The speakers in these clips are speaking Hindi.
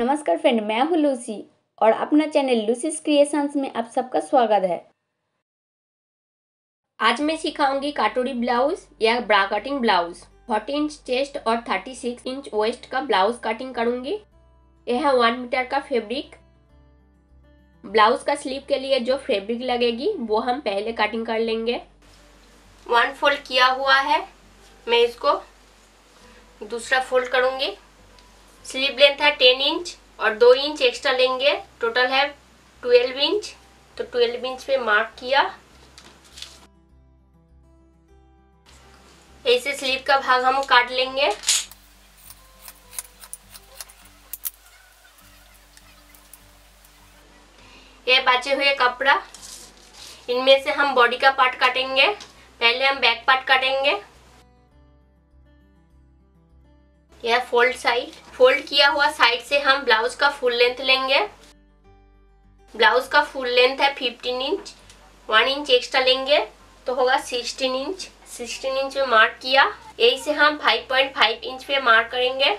नमस्कार फ्रेंड, मैं हूँ लूसी और अपना चैनल लूसीस क्रिएशंस में आप सबका स्वागत है। आज मैं सिखाऊँगी काटोरी ब्लाउज या bra cutting blouse. 40 inch chest और 36 इंच वेस्ट का ब्लाउज कटिंग करूँगी। यह वन मीटर का फैब्रिक ब्लाउज का स्लीव के लिए जो फैब्रिक लगेगी, वो हम पहले कटिंग कर लेंगे। वन फोल्ड किया हुआ है। मैं इसको दूसरा फोल्ड करूँगी। स्लीव लेंथ है टेन इंच और दो इंच एक्स्ट्रा लेंगे। टोटल है ट्वेल्व इंच तो ट्वेल्व इंच पे मार्क किया। ऐसे स्लीव का भाग हम काट लेंगे। ये बचे हुए कपड़ा। इनमें से हम बॉडी का पार्ट काटेंगे। पहले हम बैक पार्ट काटेंगे। यह फोल्ड साइड फोल्ड किया हुआ साइड से हम ब्लाउज का फुल लेंथ लेंगे। ब्लाउज का फुल लेंथ है 15 इंच वन इंच एक्स्ट्रा लेंगे तो होगा 16 इंच 16 इंच में मार्क किया, यही से हम 5.5 इंच पे मार्क करेंगे।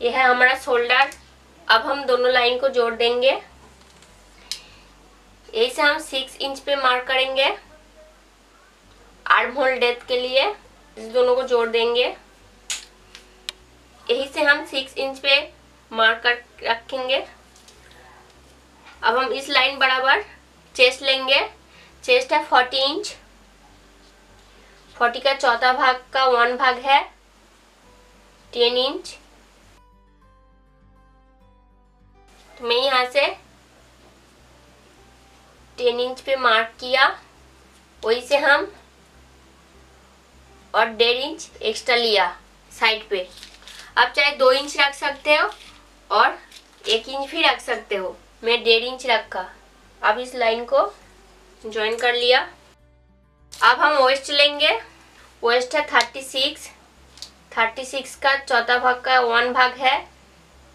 यह है हमारा शोल्डर अब हम दोनों लाइन को जोड़ देंगे। यही से हम 6 इंच पे मार्क करेंगे। आर्म होल डेथ के लिए इस दोनों को जोड़ देंगे। यही से हम सिक्स इंच पे मार्क रखेंगे। अब हम इस लाइन बराबर चेस्ट लेंगे। चेस्ट है फोर्टी इंच फोर्टी का चौथा भाग का वन भाग है टेन इंच तो मैं यहाँ से टेन इंच पे मार्क किया। वही से हम और डेढ़ इंच एक्स्ट्रा लिया साइड पे। आप चाहे दो इंच रख सकते हो और एक इंच भी रख सकते हो। मैं डेढ़ इंच रखा। अब इस लाइन को ज्वाइन कर लिया। अब हम वेस्ट लेंगे। वेस्ट है थर्टी सिक्स थर्टी सिक्स का चौथा भाग का वन भाग है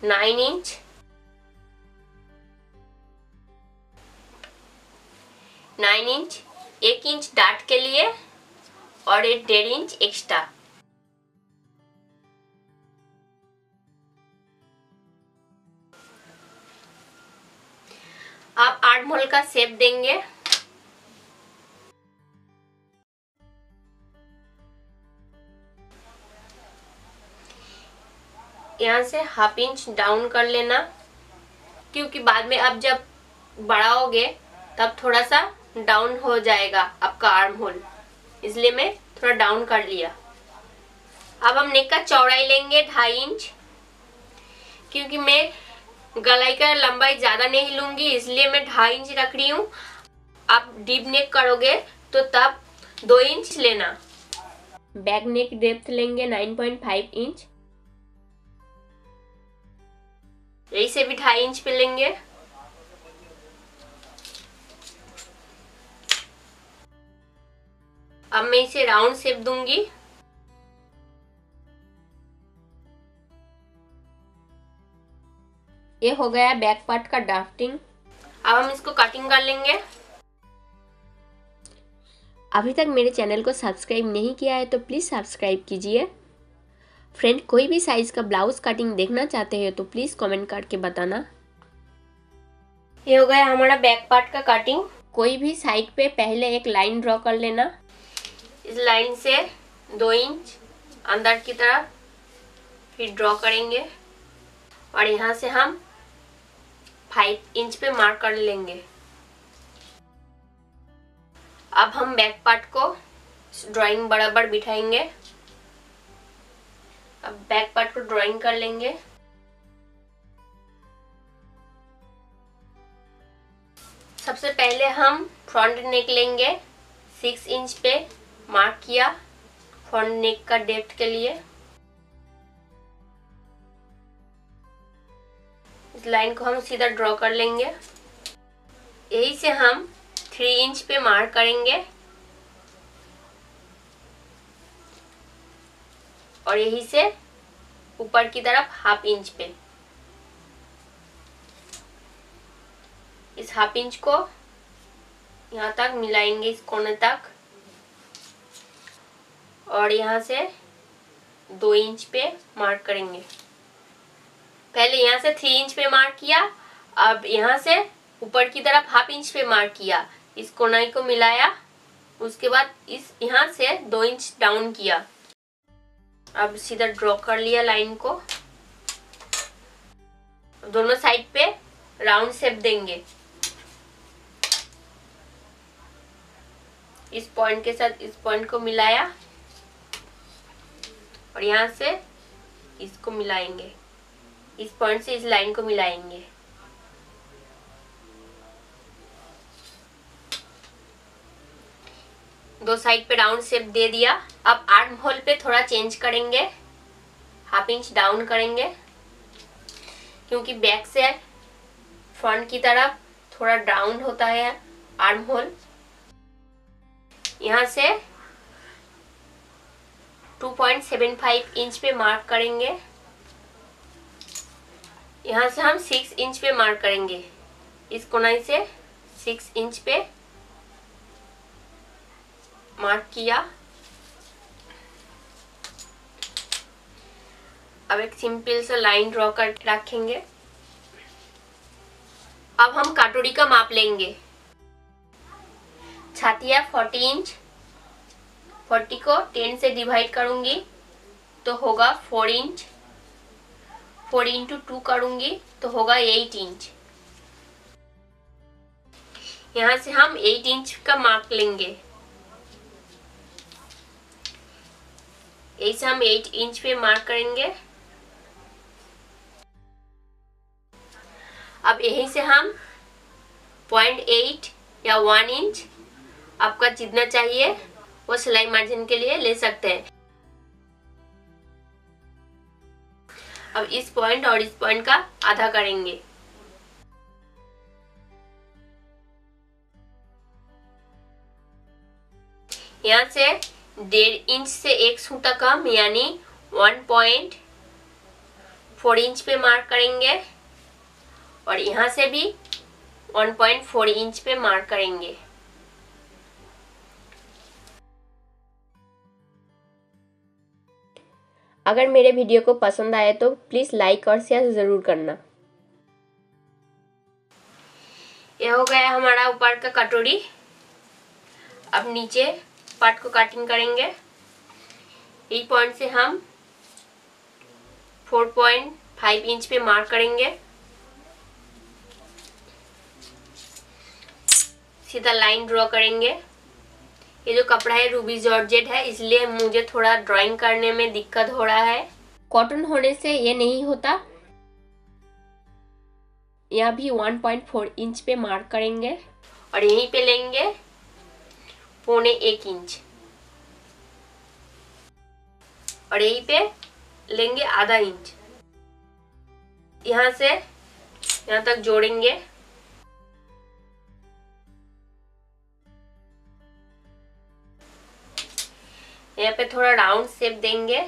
नाइन इंच नाइन इंच एक इंच डाट के लिए और एक डेढ़ इंच एक्स्ट्रा आठ मोल का सेप देंगे। यहाँ से हाफ़ इंच डाउन कर लेना, क्योंकि बाद में आप जब बढ़ाओगे तब थोड़ा सा डाउन हो जाएगा आपका आर्म होल इसलिए मैं थोड़ा डाउन कर लिया। अब हम नेक का चौड़ाई लेंगे ढाई इंच क्योंकि मैं गलाई का लंबाई ज़्यादा नहीं लूँगी, इसलिए मैं ढाई इंच रख रही हूँ। आप डीप नेक करोगे तो तब दो इंच लेना। बैक नेक डेप्थ लेंगे 9.5 इंच। यही से भी ढाई इंच पे लेंगे। अब मैं इसे राउंड शेप दूँगी। ये हो गया बैक पार्ट का ड्राफ्टिंग अब हम इसको कटिंग कर लेंगे। अभी तक मेरे चैनल को सब्सक्राइब नहीं किया है तो प्लीज़ सब्सक्राइब कीजिए। फ्रेंड कोई भी साइज़ का ब्लाउज कटिंग देखना चाहते हैं तो प्लीज़ कमेंट करके बताना। ये हो गया हमारा बैक पार्ट का कटिंग कोई भी साइड पे पहले एक लाइन ड्रॉ कर लेना। इस लाइन से दो इंच अंदर की तरफ़ फिर ड्रॉ करेंगे। और यहाँ से हम फाइव इंच पे मार्क कर लेंगे। अब हम बैक पार्ट को ड्राइंग बराबर बिठाएँगे। अब बैक पार्ट को ड्राइंग कर लेंगे। सबसे पहले हम फ्रंट नेक लेंगे। सिक्स इंच पे मार्क किया फ्रंट नेक का डेप्थ के लिए। लाइन को हम सीधा ड्रॉ कर लेंगे। यही से हम थ्री इंच पे मार्क करेंगे। और यही से ऊपर की तरफ़ हाफ़ इंच पे। इस हाफ़ इंच को यहाँ तक मिलाएँगे, इस कोने तक। और यहाँ से दो इंच पे मार्क करेंगे। पहले यहाँ से थ्री इंच पे मार्क किया, अब यहाँ से ऊपर की तरफ़ हाफ़ इंच पे मार्क किया। इस कोनाई को मिलाया, उसके बाद इस यहाँ से दो इंच डाउन किया। अब सीधा ड्रॉ कर लिया लाइन को। दोनों साइड पे राउंड शेप देंगे। इस पॉइंट के साथ इस पॉइंट को मिलाया, और यहाँ से इसको मिलाएँगे। इस पॉइंट से इस लाइन को मिलाएँगे। दो साइड पे राउंड शेप दे दिया। अब आर्म होल पे थोड़ा चेंज करेंगे। हाफ़ इंच डाउन करेंगे। क्योंकि बैक से फ्रंट की तरफ़ थोड़ा डाउन होता है आर्म होल। यहाँ से 2.75 इंच पे मार्क करेंगे। यहाँ से हम सिक्स इंच पे मार्क करेंगे। इस कोनाई से सिक्स इंच पे मार्क किया। अब एक सिंपल सा लाइन ड्रॉ कर रखेंगे। अब हम काटोरी का माप लेंगे। छातिया 40 इंच 40 को टेन से डिवाइड करूँगी तो होगा फोर इंच 4 इंटू टू करूँगी तो होगा एट इंच यहाँ से हम एट इंच का मार्क लेंगे. ऐसे हम एट इंच पे मार्क करेंगे. अब यहीं से हम पॉइंट एट या वन इंच आपका जितना चाहिए, वो सिलाई मार्जिन के लिए ले सकते हैं. अब इस पॉइंट और इस पॉइंट का आधा करेंगे। यहाँ से डेढ़ इंच से एक सूता कम, यानी वन पॉइंट फोर इंच पे मार्क करेंगे। और यहाँ से भी वन पॉइंट फोर इंच पे मार्क करेंगे। अगर मेरे वीडियो को पसंद आए तो प्लीज़ लाइक और शेयर ज़रूर करना। यह हो गया हमारा ऊपर का कटोरी। अब नीचे पार्ट को कटिंग करेंगे। यही पॉइंट से हम 4.5 इंच पे मार्क करेंगे। सीधा लाइन ड्रॉ करेंगे। ये जो कपड़ा है रूबी जॉर्जेट है, इसलिए मुझे थोड़ा ड्राइंग करने में दिक्कत हो रहा है। कॉटन होने से ये नहीं होता। यहाँ भी 1.4 इंच पे मार्क करेंगे। और यहीं पे लेंगे पौने एक इंच और यहीं पे लेंगे आधा इंच यहाँ से यहाँ तक जोड़ेंगे। यहाँ पे थोड़ा राउंड शेप देंगे।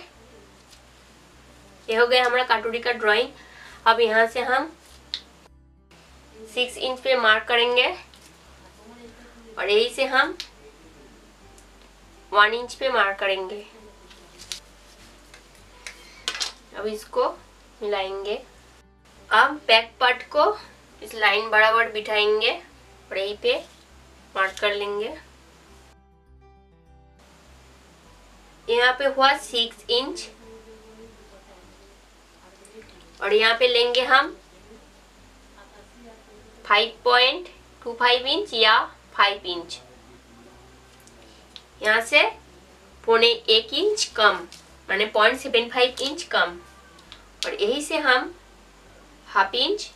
ये हो गया हमारा काटोरी का ड्राइंग अब यहाँ से हम सिक्स इंच पे मार्क करेंगे। और यही से हम वन इंच पे मार्क करेंगे। अब इसको मिलाएँगे। अब बैक पार्ट को इस लाइन बराबर बिठाएँगे और यहीं पे मार्क कर लेंगे। यहाँ पे हुआ सिक्स इंच और यहाँ पे लेंगे हम five point two five inch या फाइव इंच यहाँ से पौने एक इंच कम, माने पॉइंट सेवन फाइव इंच कम। और यही से हम हाफ़ इंच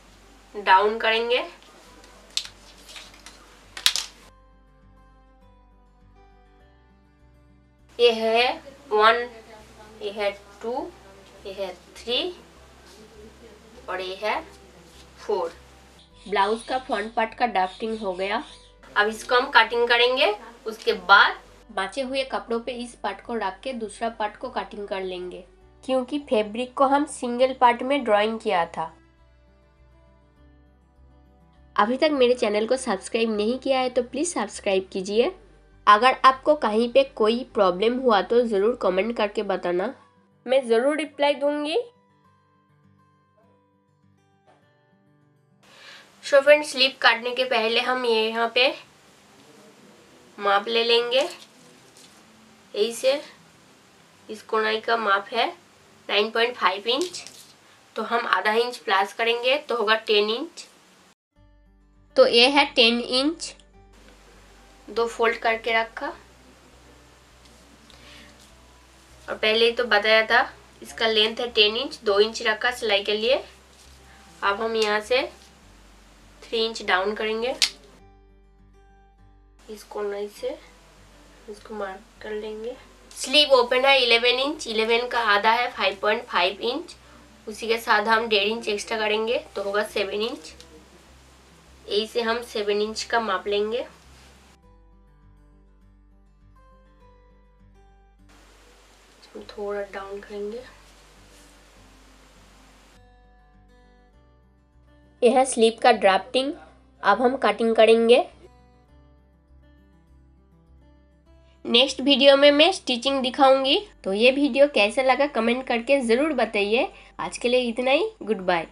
डाउन करेंगे। ये है वन ये है टू ये है थ्री और ये है फोर। ब्लाउज का फ्रंट पार्ट का ड्राफ्टिंग हो गया। अब इसको हम कटिंग करेंगे उसके बाद बाचे हुए कपड़ों पे इस पार्ट को रख के दूसरा पार्ट को कटिंग कर लेंगे क्योंकि फैब्रिक को हम सिंगल पार्ट में ड्राइंग किया था। अभी तक मेरे चैनल को सब्सक्राइब नहीं किया है तो प्लीज़ सब्सक्राइब कीजिए। अगर आपको कहीं पे कोई प्रॉब्लम हुआ तो ज़रूर कमेंट करके बताना। मैं ज़रूर रिप्लाई दूँगी। सो फ्रेंड स्लीप काटने के पहले हम ये यहाँ पे माप ले लेंगे। यही से इस कोनाई का माप है 9.5 इंच तो हम आधा इंच प्लास करेंगे तो होगा 10 इंच तो ये है 10 इंच दो फोल्ड करके रखा। और पहले ही तो बताया था, इसका लेंथ है टेन इंच, दो इंच रखा सिलाई के लिए। अब हम यहाँ से थ्री इंच डाउन करेंगे। इस कोनाई से इसको मार्क कर लेंगे। स्लीव ओपन है 11 इंच 11 का आधा है 5.5 इंच। उसी के साथ हम डेढ़ इंच एक्स्ट्रा करेंगे तो होगा 7 इंच। यही से हम 7 इंच का माप लेंगे। थोड़ा डाउन करेंगे। यह है स्लीप का ड्राफ्टिंग अब हम कटिंग करेंगे। नेक्स्ट वीडियो में मैं स्टिचिंग दिखाऊँगी। तो ये वीडियो कैसा लगा कमेंट करके ज़रूर बताइए। आज के लिए इतना ही। Good bye